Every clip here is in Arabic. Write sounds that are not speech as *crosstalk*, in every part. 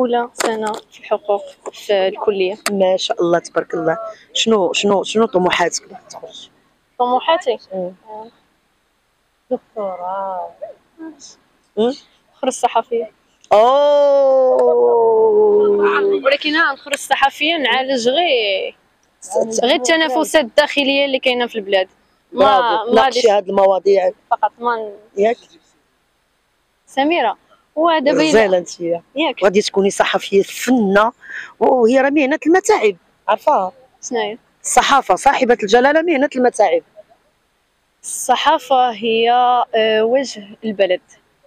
اولى سنة في الحقوق في الكلية. ما شاء الله تبارك الله. شنو شنو شنو طموحاتك؟ باش تخرج طموحاتي. دكتوراه مم. نخرج صحفيه أوه. ولكن نخرج صحفيه نعالج غير غير التنافسات الداخلية اللي كاينة في البلاد. ما ما هاد المواضيع. فقط ما ياك؟ سميرة. ودابا غزاله انت ياك. غادي تكوني صحفية فنه وهي راه مهنة المتاعب. عارفاها شناهي الصحافه صاحبة الجلالة مهنة المتاعب. الصحافة هي آه، وجه البلد.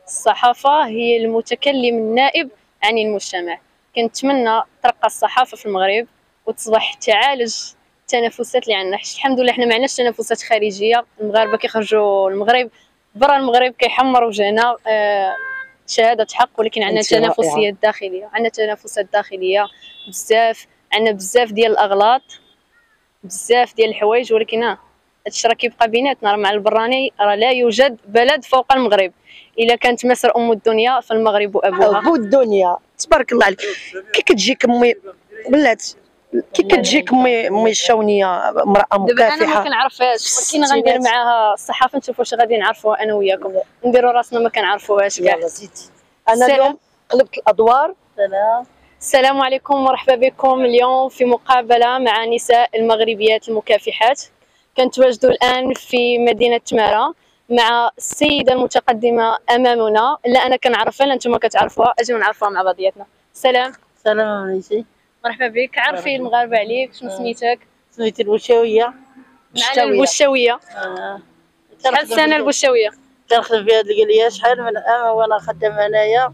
الصحافة هي المتكلم النائب عن المجتمع. كنتمنى ترقى الصحافة في المغرب وتصبح تعالج التنافسات اللي عندنا. حيت الحمد لله حنا ما عندناش تنافسات خارجية. المغاربة كيخرجوا المغرب برا المغرب كيحمروا وجهنا آه، شهادة حق ولكن عندنا انت رائعة. تنافسيات داخلية. عندنا تنافسات داخلية. بزاف عندنا بزاف ديال الأغلاط بزاف ديال الحوايج ولكن هادشي راه كيبقى بيناتنا. راه مع البراني راه لا يوجد بلد فوق المغرب. إلا كانت مصر أم الدنيا فالمغرب أبوها. أبو الدنيا. تبارك الله عليك. كي كتجيك امي بلاتي كي كتجيك امي امي الشونيه امرأة دابا أنا ما مكافحة. كنعرفهاش. ولكن غندير. معاها الصحافة نشوف واش غادي نعرفوها أنا وياكم. نديروا راسنا ما كنعرفوهاش كاع. يلا زيدي أنا. اليوم قلبت الأدوار. سلام. السلام عليكم ومرحبا بكم. اليوم في مقابلة مع نساء المغربيات المكافحات. كنتواجدوا الآن في مدينة تماره مع السيدة المتقدمة أمامنا. لا أنا كنعرفها لا أنتم كتعرفوها. أجيو نعرفوها مع بعضياتنا. سلام. سلام عليكم. مرحبا بك. عرفي المغاربة عليك شنو سميتك؟ سميتي البوشاوية. معنا. البوشاوية. آه. شحال سنة البوشاوية؟ كنخدم في هاد القلية. شحال من عام وأنا خدامة هنايا.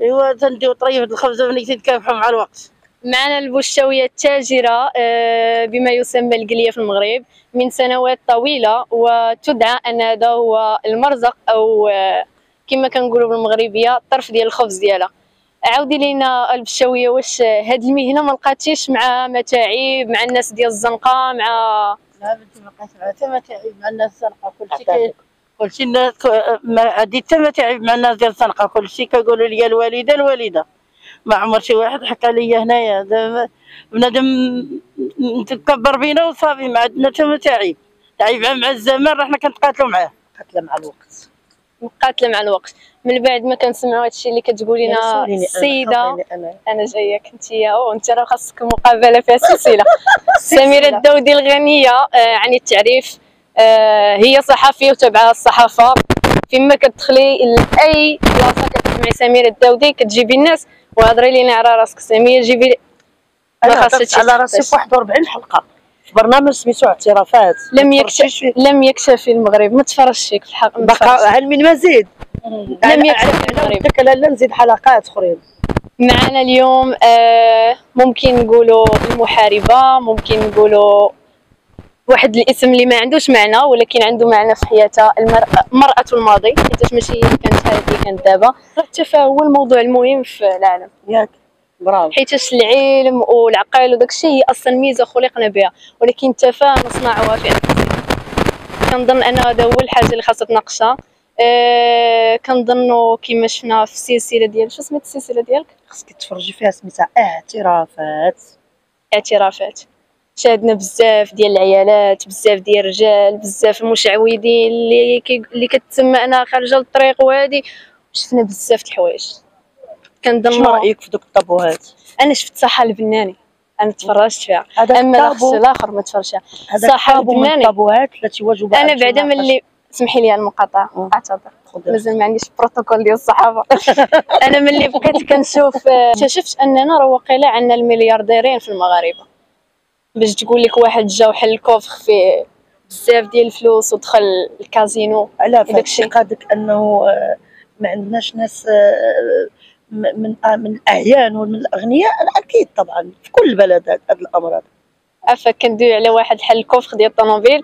أيوا تنديو طريفة الخبزة ملي تتكافحوا مع الوقت. معنا البوشاوية التاجرة آه، بما يسمى القلية في المغرب من سنوات طويلة وتدعى أن هذا هو المرزق أو آه، كما كنقولوا بالمغربية الطرف ديال الخبز ديالها. عاودي لينا البشاوية واش هاد المهنة ما لقاتيش مع متاعب مع الناس ديال الزنقة مع لا بنتي ما بقيت مع تعب مع الناس الزنقة. كلشي كي كلشي الناس ما عديت تما تعب مع الناس ديال الزنقة. كلشي كيقولوا لي الوالدة الوالدة. ما عمر شي واحد حكى لي هنايا. بنادم متكبر بينا وصافي ما عندنا تما تعب تعب مع الزمان راه حنا كنتقاتلوا معاه. قتله مع الوقت. مقاتلة مع الوقت. من بعد ما كنسمعوا هادشي اللي كتقول لنا سوليني أنا، السيدة خاطيني أنا. أنا جايك انت أو أنت راه خاصك مقابلة فيها سلسلة. *laughs* سميرة الدودي الغنية آه، عن التعريف آه، هي صحفيه وتابعة الصحافة. فيما كتدخلي لأي بلاصة كتسمعي سميرة الدودي كتجيبي الناس وهضري لينا على راسك. سميرة جيبي أنا هضرت على راسي في 41 حلقة. برنامج سميتو اعترافات. لم يكتف. لم يكتفي المغرب ما تفرجش فيك في الحق بقى تفرجش. علم من مزيد لم يكتفي المغرب. لا لا نزيد حلقات أخرين. معنا اليوم آه، ممكن نقولوا المحاربة ممكن نقولوا واحد الاسم اللي ما عندوش معنى ولكن عنده معنى في حياتها المرأة مرأة الماضي. حيت ماشي هي اللي كانت هذه كانت دابا. التفاهه هو الموضوع المهم في العالم. ياك. برافو حيت العلم والعقل وداك الشيء هي أصلا ميزة خلقنا بها ولكن التفاهه نصنعها في أنفسنا. كنظن ان هذا هو الحاجة اللي خاصها تناقشها. آه كنظنوا كما شفنا في السلسلة ديال شو سميت السلسلة ديالك؟ خصك تفرجي فيها سميتها اعترافات. اعترافات. شاهدنا بزاف ديال العيالات بزاف ديال الرجال بزاف المشعوذين اللي كي اللي كتسمى أنا خارجة للطريق وهادي. شفنا بزاف د الحوايج. شنو كنظن رأيك في دوك الطابوهات أنا شفت صحه البناني أنا تفرجت فيها أما الطابو الآخر ما تفرجش فيها من البناني. الطابوهات التي وجب أنا بعدا. ملي سمحي لي على المقاطعة. أعتذر. مازال ما عنديش بروتوكول ديال الصحافة *laughs* أنا ملي بقيت كنشوف آه، اكتشفت أننا راه واقيلا عندنا المليارديرين في المغاربة باش تقول لك واحد جا وحل الكوفر فيه بزاف ديال الفلوس ودخل الكازينو على داك في الشيء. اعتقادك أنه آه، ما عندناش ناس آه، من آه، من الاعيان ومن الأغنياء أكيد طبعا في كل البلد هذا هذا الامر هذا عفا كندوي على واحد حل ال coffre ديال الطوموبيل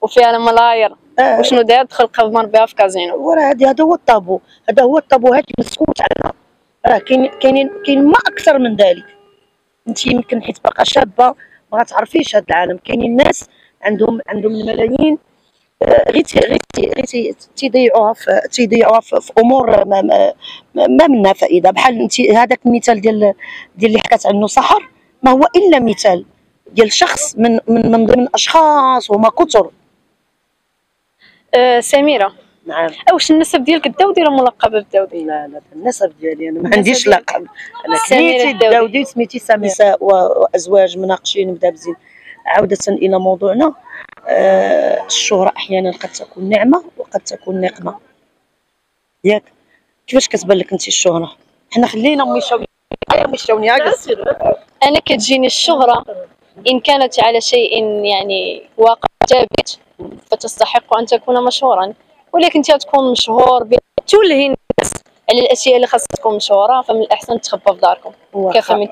وفيها الملاير آه، وشنو دار دخل قمر بها في كازينو. وراه هذا هذا هو الطابو. هذا هو الطابوهات المسكوت عنها راه كاين كاينين كاين ما أكثر من ذلك. أنت يمكن حيت باقا شابة ما غتعرفيش هذا العالم. كاينين ناس عندهم عندهم الملايين. غير غير تي- غير تي- تيضيعوها في تيضيعوها في أمور ما, ما, ما منها فائدة. بحال أنت هذاك المثال ديال ديال اللي حكات عنه سحر ما هو إلا مثال ديال شخص من من من ضمن أشخاص وما كثر. آه سميرة. نعم. واش النسب ديالك الداودي ولا ملقبه بالداودي لا لا النسب ديالي أنا ما عنديش. لقب. أنا سميرة سميتي الداودي. وسميتي سمير نساء وأزواج مناقشين بدا بزين عودة إلى موضوعنا آه الشهرة أحيانا قد تكون نعمة وقد تكون نقمة. ياك كيفاش كتبان لك أنت الشهرة؟ حنا خلينا أمي شاوني يا أمي شاوني عاكس أنا كتجيني الشهرة إن كانت على شيء يعني واقع ثابت فتستحق أن تكون مشهورا. ولكن أنت تكون مشهور بتلهي الناس. على الأشياء اللي خاصها تكون مشهورة فمن الأحسن تخبى في داركم. كيف من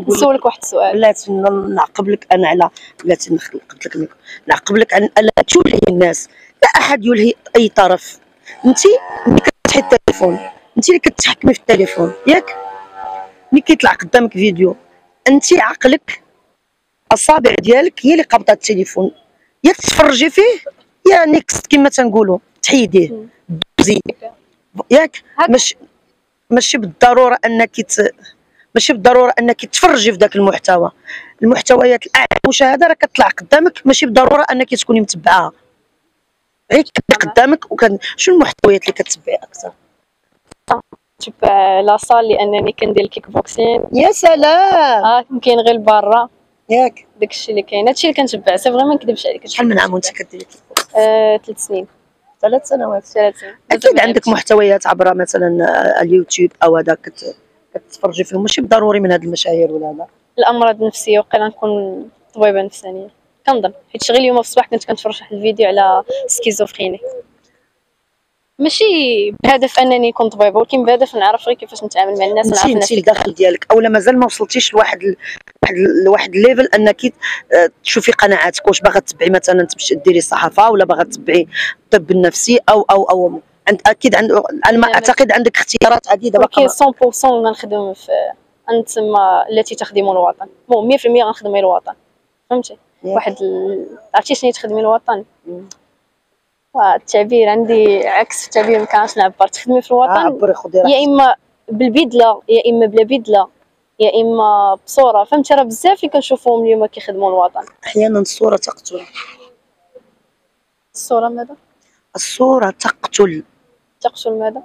نقول نسولك واحد السؤال. بلاتي نعقب لك أنا على بلاتي نخلق لك نعقب لك عن الا تلهي الناس. لا أحد يلهي أي طرف. انت ملي كتفتحي التليفون انت اللي كتحكمي في التليفون. ياك؟ ملي كيطلع قدامك فيديو انت عقلك اصابع ديالك هي اللي قابضة التليفون. يا تتفرجي فيه؟ يا next كما تنقولوا تحيديه. دوزي. ياك. مش ماشي بالضرورة أنك ت... ماشي بالضرورة أنك تفرجي في ذاك المحتوى. المحتويات الأعلى مشاهده راه كتطلع قدامك ماشي بالضرورة أنك تكوني متبعاها غير كتبقى قدامك وكان شنو المحتويات اللي كتبعي أكثر تبع la salle لأنني كندير ال kick boxing يا سلام! آه كاين غير برا. ياك. داكشي اللي كاين. هادشي اللي كنتبع c'est vraiment ما نكذبش عليك شحال من عام وانت كديري آه ثلاث سنين. ثلاث سنوات. ثلاث سنين أكيد عندك محتويات عبر مثلا آه، اليوتيوب أو هذا كت... كتفرجي فيهم. ماشي بالضروري من هاد المشاهير ولا لا؟ الأمراض النفسية وقيلا نكون طبيبة نفسانية. كنظن. حيت شغل اليوم في الصباح كنت كنتفرج واحد الفيديو على schizophrénie ماشي بهدف أنني نكون طبيبه ولكن بهدف نعرف غير كيفاش نتعامل مع الناس انت نعرف انت الناس الداخل ديالك أو لا مازال ما وصلتيش لواحد واحد لواحد ال level أنك آه، تشوفي قناعاتك واش باغا تبعي مثلا تمشي ديري الصحافة ولا باغا تبعي الطب النفسي أو أو أو عند أكيد عند على ما لا، أعتقد عندك اختيارات عديدة. ولكن باقا 100% غنخدم في نتسمى التي تخدم الوطن. مو 100% غنخدم الوطن. فهمتي. واحد. عرفتي شنو تخدمي الوطن؟ التعبير عندي عكس في التعبير ما كانش نعبر تخدمي في آه، الوطن خدي يا إما بالبدلة يا إما بلا بدلة يا إما بصورة. فهمتي؟ راه بزاف اللي كنشوفوهم اليوم كيخدموا الوطن. أحيانا الصورة تقتل. الصورة ماذا؟ الصورة تقتل. تقتل ماذا؟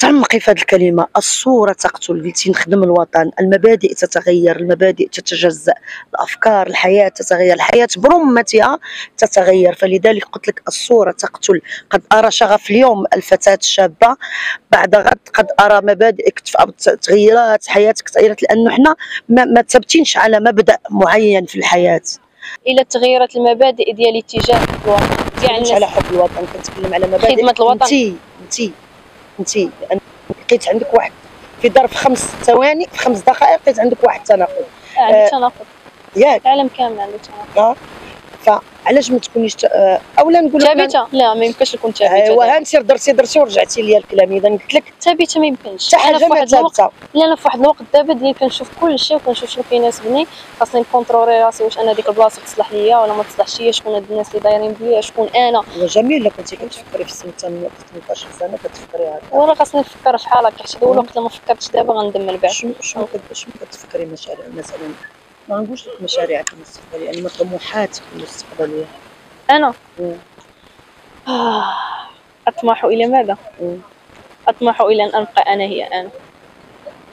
تعمقي في هذه الكلمة. الصورة تقتل قلتي نخدم الوطن. المبادئ تتغير المبادئ تتجزأ. الأفكار الحياة تتغير. الحياة برمتها تتغير. فلذلك قلت لك الصورة تقتل. قد أرى شغف اليوم الفتاة الشابة. بعد غد قد أرى مبادئك تغيرات حياتك تغيرت لأنه حنا ما, ما على مبدأ معين في الحياة. إلى تغيرت المبادئ ديالي تجاه الوطن. ديال مش على حب الوطن. كنتكلم على مبادئ. خدمة الوطن. انتي أنتي. لأن لقيت عندك واحد في ظرف خمس ثواني في خمس دقائق لقيت عندك واحد التناقض عندي تناقض. ياك. العالم كامل عنده تناقض. فعلاش ما تكونيش آه، اولا نقول ثابتة. لا ما يمكنش نكون ايوا ثابته ها انت درتي درتي ورجعتي ليا الكلام. إذا قلت لك ثابتة ما يمكنش. أنا في ما واحد الوقت ثابتة. لا أنا في واحد الوقت دابا ديال كنشوف كل شيء وكنشوف شنو كيناسبني خاصني ن contrôler راسي واش أنا ديك البلاصة تصلح ليا ولا ما تصلحش ليا شكون هاد الناس اللي دايرين بيا شكون أنا. جميل لك كنتي كتفكري في سن 18 سنه كتفكري هذا وأنا خاصني نفكر في حالك حيت الوقت لما فكرتش دابا غندمر بعد. شنو شنو كت- شنو كتفكري مشاريع مثلا؟ ما نقولش لك مشاريعك المستقبليه يعني طموحاتك المستقبليه أنا؟ مم. آه، أطمح إلى ماذا؟ مم. أطمح إلى أن أبقى أنا هي أنا.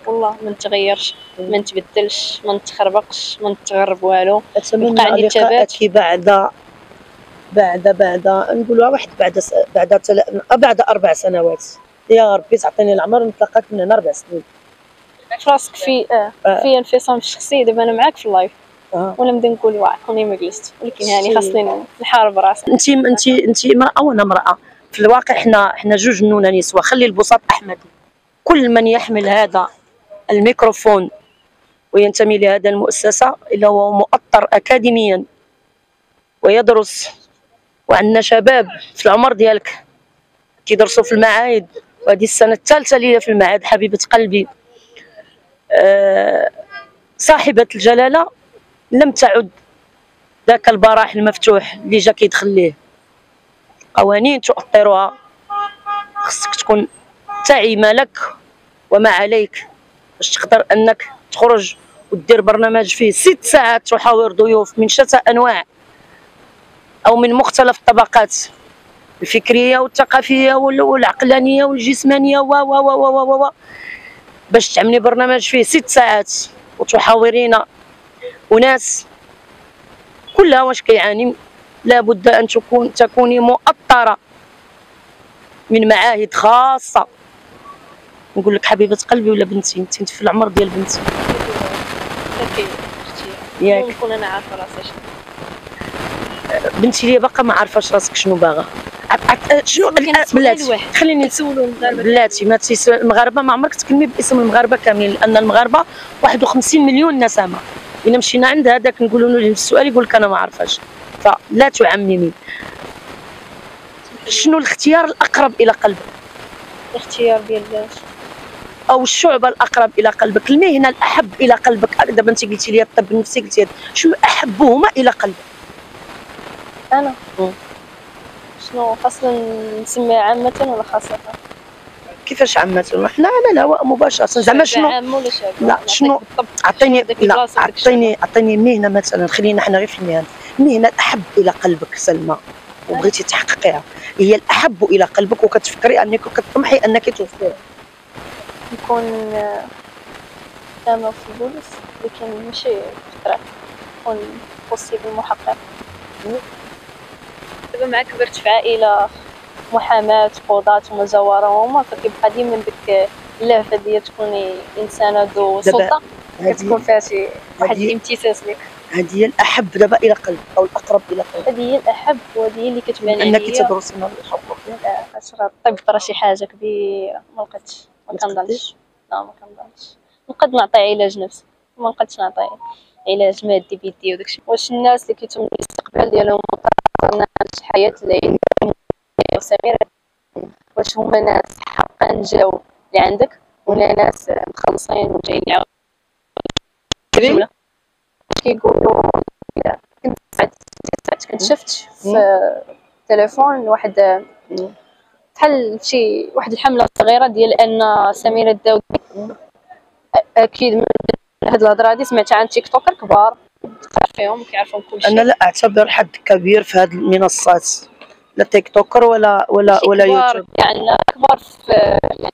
والله ما نتغيرش ما نتبدلش ما نتخربقش ما نتغرب والو. يبقى عندي لقائك بعد بعد بعد نقولوا واحد بعد س... بعد تل... بعد أربع سنوات. يا ربي تعطيني العمر نتلاقاك من هنا أربع سنين. في راسك في آه آه. في انفصام شخصي دابا أنا معاك في اللايف. آه. ولا نبدا نقول واه كوني ما جلست ولكن يعني. خاصني نحارب راسي. انت انت أنت امرأة وأنا امرأة؟ في الواقع حنا حنا جوج نونا نسوة. خلي البساط أحمد. كل من يحمل هذا الميكروفون وينتمي لهذا المؤسسة إلا هو مؤطر اكاديميا ويدرس وعندنا شباب في العمر ديالك كيدرسوا في المعاهد. وهذه السنة الثالثة ليا في المعهد حبيبة قلبي. آه، صاحبة الجلالة لم تعد ذاك البراح المفتوح اللي جا كيدخل ليه. قوانين تؤطرها. خصك تكون تعيمة لك وما عليك. باش تقدر أنك تخرج ودير برنامج فيه. ست ساعات تحاور ضيوف من شتى أنواع أو من مختلف الطبقات. الفكرية والثقافية والعقلانية والجسمانية و و و و و باش تعملي برنامج فيه ست ساعات وتحاورين اناس كلها واش كيعاني؟ لابد أن تكون تكوني مؤطرة من معاهد خاصة. نقول لك حبيبة قلبي ولا بنتي؟ انت في العمر ديال بنتي. ياك. نكون أنا عارفة راسي بنتي لي باقا ما عارفاش راسك شنو باغا. شنو بلاتي. خليني نسولو بلاتي ما المغاربة ما عمرك تكلمي باسم المغاربة كاملين لأن المغاربة 51 مليون نسمه إلا مشينا عند هذاك نقولوا له السؤال يقول لك أنا ما عارفاش فلا تعممي. شنو الاختيار الأقرب إلى قلبك؟ الاختيار ديال أو الشعبة الأقرب إلى قلبك؟ المهنة الأحب إلى قلبك. دابا أنت قلتي لي الطب النفسي قلتي شنو أحبهما إلى قلبك؟ أنا. شنو خاصنا نسمي عامة ولا خاصة؟ كيفاش عامة؟ حنا على الهواء مباشرة. زعما شنو؟ عام ولا شعب لا شنو؟ عطيني لا عطيني عطيني مهنة مثلا. خلينا حنا غير في المهن. المهنه الاحب إلى قلبك سلمى وبغيتي تحققيها. هي الأحب إلى قلبك وكتفكري أنك كتطمحي أنك توصليها نكون خدامة في البوليس لكن ماشي فكرة نكون بوسيبل محقق. مع كبرت في عائلة محاماة قضاة ومزورة وهما فكيبقى ديما ديك اللهفة ديال تكوني إنسانة ذو سلطة؟ كتكون فيها شي واحد الامتساس لك هذه هي الأحب دابا إلى قلب أو الأقرب إلى قلب. هذه هي الأحب وهذه هي اللي كتبان انك تدرسي الحقوق الطب راه شي حاجة كبيرة. ما لقيتش. ما كنظنش لا ما كنظنش نقد نعطي علاج نفسي. ما نقدش نعطي علاج مادي بيدي وداكشي واش الناس اللي كيتم الاستقبال ديالهم شي حياه اللي سميرة واش هما ناس حقا جاو اللي عندك ولا ناس مخلصين وجايين يعاودوا كيقولوا كنت ساعات كنت شفت في التليفون واحد بحال شي واحد الحملة صغيرة ديال أن سميرة الداودي أكيد من هاد الهضرة هادي سمعتها عن تيك توكر كبار. فيهم كيعرفهم كلشي أنا لا أعتبر حد كبير في هاد المنصات لا تيك توكر ولا ولا ولا يوتيوب. يعني كبار في يعني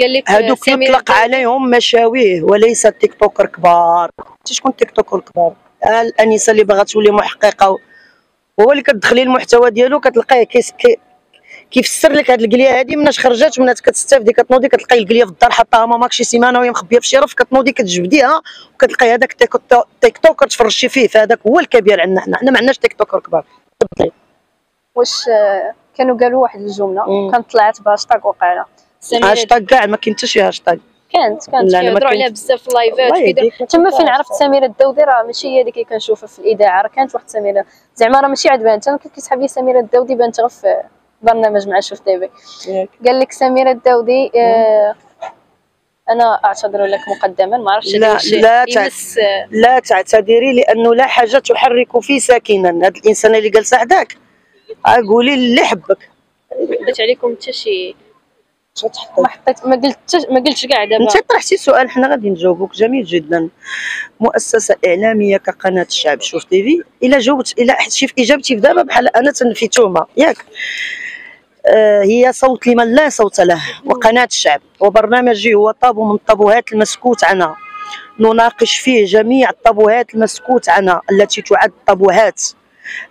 قال لك هذوك يطلق عليهم مشاويه وليس تيك توكر كبار. شكون تيك توكر كبار؟ الأنسة اللي باغا تولي محققة هو اللي كتدخلي المحتوى ديالو كتلقاه كيس كي كيفسر لك هاد القلية هادي؟ مناش خرجات منات كتستافدي كتنوضي كتلقاي القلية في الدار حطاها ماماك شي سيمانة وهي مخبية في شي رف كتنوضي كتجبديها وكتلقاي هذاك تيك توكر تفرجي فيه فهذاك هو الكبير عندنا حنا. حنا ما عندناش TikToker كبار. واش كانوا قالوا واحد الجملة كانت طلعت بهاشتاغ وقع هاشتاغ كاع ما كاين حتى شي هاشتاغ. كانت كانت كيهضروا عليها بزاف في اللايفات تما فين عرفت سميرة الدودي راه ماشي هي اللي كنشوفها في الإذاعة راه كانت واحد سميرة. زعما راه ماشي عاد بانت أنا كنت كيسحب لي سميرة الدودي بانت غير في برنامج مع شوف تيفي قال لك سميرة الدودي آه أنا أعتذر لك مقدما ما عرفتش لا لا يمس لا تعتذري لأنه لا حاجة تحرك في ساكنا. هذا الإنسان اللي جالس حداك قولي اللي حبك. درت عليكم حتى شي ما حطيت ما قلتش ما قلتش كاع دابا انت طرحتي سؤال حنا غادي نجاوبوك. جميل جدا. مؤسسة إعلامية كقناة الشعب. شوف تيفي إلا جاوبت إلا حسيتي في إجابتي دابا بحال أنا تنفي تهمه ياك. هي صوت لمن لا صوت له وقناة الشعب. وبرنامجي هو طابو من الطابوهات المسكوت عنها نناقش فيه جميع الطابوهات المسكوت عنها التي تعد طابوهات.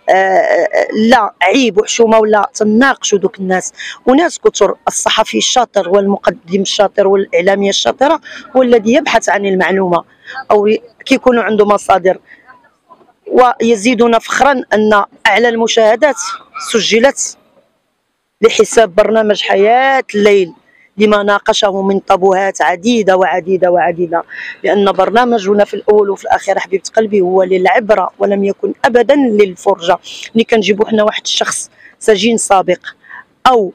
آه لا عيب وحشومة ولا تناقشوا دوك الناس. وناس كثر الصحفي الشاطر والمقدم الشاطر والإعلامية الشاطرة هو الذي يبحث عن المعلومة أو كيكونوا عنده مصادر. ويزيدنا فخرا أن أعلى المشاهدات سجلت لحساب برنامج حياة الليل لما ناقشه من طبوهات عديدة وعديدة وعديدة. لأن برنامجنا في الأول وفي الأخير حبيبة قلبي هو للعبرة ولم يكن أبدا للفرجة. ملي كنجيبو حنا واحد الشخص سجين سابق أو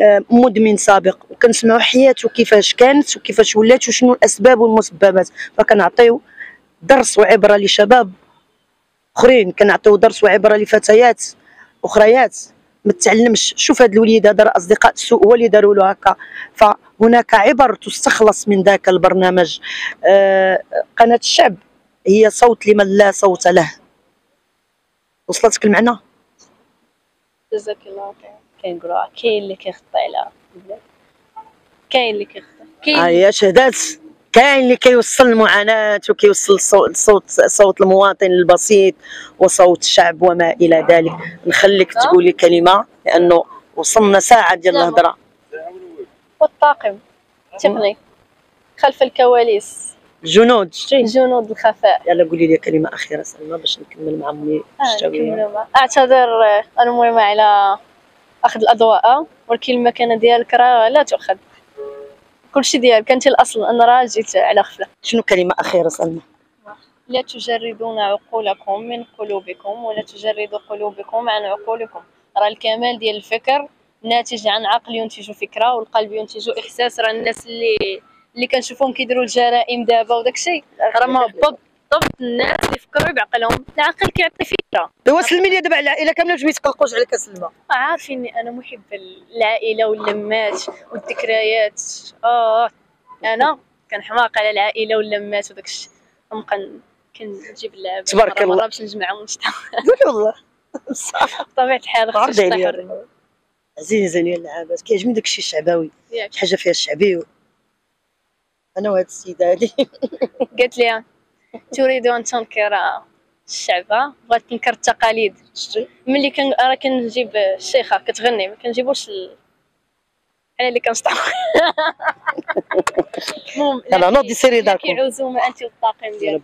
آه، مدمن سابق. وكنسمعوا حياته كيفاش كانت وكيفاش ولات وشنو الأسباب والمسببات. فكنعطيو درس وعبرة لشباب أخرين. كنعطيو درس وعبرة لفتيات أخريات. ما تعلمش. شوف هذا الوليد هذا أصدقاء السوء هو اللي داروا له هكا. فهناك عبر تستخلص من ذاك البرنامج. آه قناة الشعب هي صوت لمن لا صوت له. وصلتك المعنى؟ جزاك الله خير. كنقولوا كاين اللي كيخطي على. كاين اللي كيخطي. كاين آه يا شهدات كاين اللي كيوصل المعاناة وكيوصل صوت صوت صوت المواطن البسيط وصوت الشعب وما إلى ذلك. نخليك تقولي كلمة لأنه وصلنا ساعة ديال سلام. الهضرة. والطاقم. التقني خلف الكواليس. الجنود جنود الخفاء. يلا قولي لي كلمة أخيرة سلمى باش نكمل مع آه، الشتوية نكملوا معاه. أعتذر آه، المهم على أخذ الأضواء ولكن المكانة ديالك راه لا تؤخذ. كلشي ديالك انت الأصل أنا راه جيت على غفله شنو كلمة أخيرة سلمى لا تجردون عقولكم من قلوبكم ولا تجردوا قلوبكم عن عقولكم. راه الكمال ديال الفكر ناتج عن عقل ينتج فكرة والقلب ينتج إحساس. راه الناس اللي اللي كنشوفهم كيديروا الجرائم دابا وداك الشيء راه مهبط بالضبط الناس اللي يفكروا بعقلهم العقل كيعطي فكره دابا سلمي لي دابا على العائلة كاملة باش ما يتقلقوش عليك سلمى. عارفين اني أنا محبه العائلة واللمات والذكريات. آه أنا كنحماق على العائلة واللمات وداك الشيء نبقى ن- كنجيب اللعب تبارك الله. باش نجمعهم ونشتغل والله بطبيعة الحال عرضي تشطح عليا. اللعابات كيعجبني داك الشيء الشعبوي ياك. شي حاجة فيها الشعبي أنا وهاد السيدة هادي. قالت لي تريد أن تنكر الشعب بغات تنكر التقاليد. ملي كان راه كنجيب الشيخه كتغني ما كنجيبوش ال... أنا اللي كنشطح *laughs* المهم يلا نوضي سيري داركم عزومة انت والطاقم ديالك.